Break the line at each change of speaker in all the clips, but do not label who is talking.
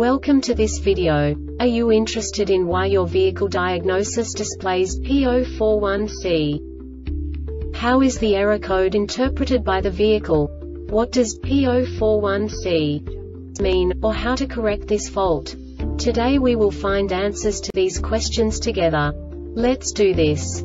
Welcome to this video. Are you interested in why your vehicle diagnosis displays P041C? How is the error code interpreted by the vehicle? What does P041C mean, or how to correct this fault? Today we will find answers to these questions together. Let's do this.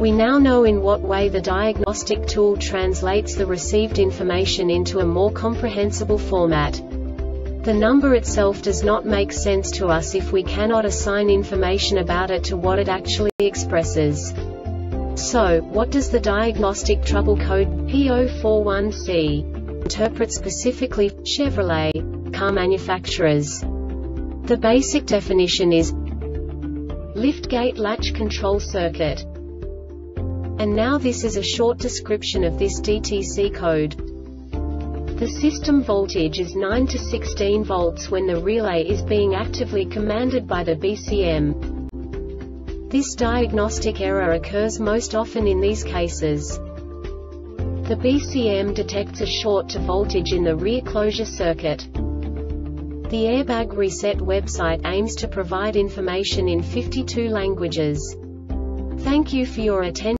We now know in what way the diagnostic tool translates the received information into a more comprehensible format. The number itself does not make sense to us if we cannot assign information about it to what it actually expresses. So, what does the diagnostic trouble code P041C interpret specifically Chevrolet car manufacturers? The basic definition is liftgate latch control circuit. And now this is a short description of this DTC code. The system voltage is 9 to 16 volts when the relay is being actively commanded by the BCM. This diagnostic error occurs most often in these cases. The BCM detects a short to voltage in the rear closure circuit. The Airbag Reset website aims to provide information in 52 languages. Thank you for your attention.